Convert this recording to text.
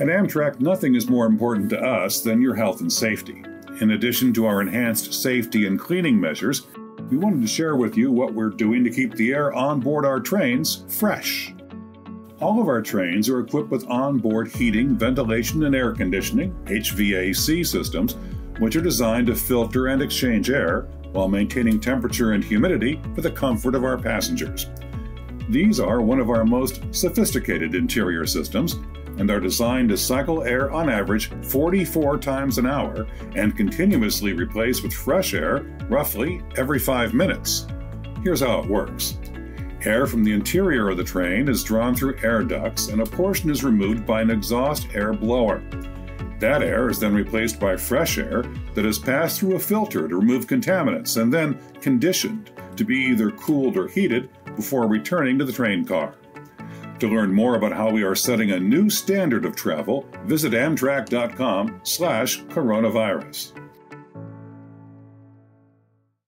At Amtrak, nothing is more important to us than your health and safety. In addition to our enhanced safety and cleaning measures, we wanted to share with you what we're doing to keep the air on board our trains fresh. All of our trains are equipped with onboard heating, ventilation, and air conditioning HVAC systems, which are designed to filter and exchange air while maintaining temperature and humidity for the comfort of our passengers. These are one of our most sophisticated interior systems and are designed to cycle air on average 44 times an hour and continuously replace with fresh air roughly every five minutes. Here's how it works. Air from the interior of the train is drawn through air ducts and a portion is removed by an exhaust air blower. That air is then replaced by fresh air that is passed through a filter to remove contaminants and then conditioned to be either cooled or heated before returning to the train car. To learn more about how we are setting a new standard of travel, visit amtrak.com/coronavirus.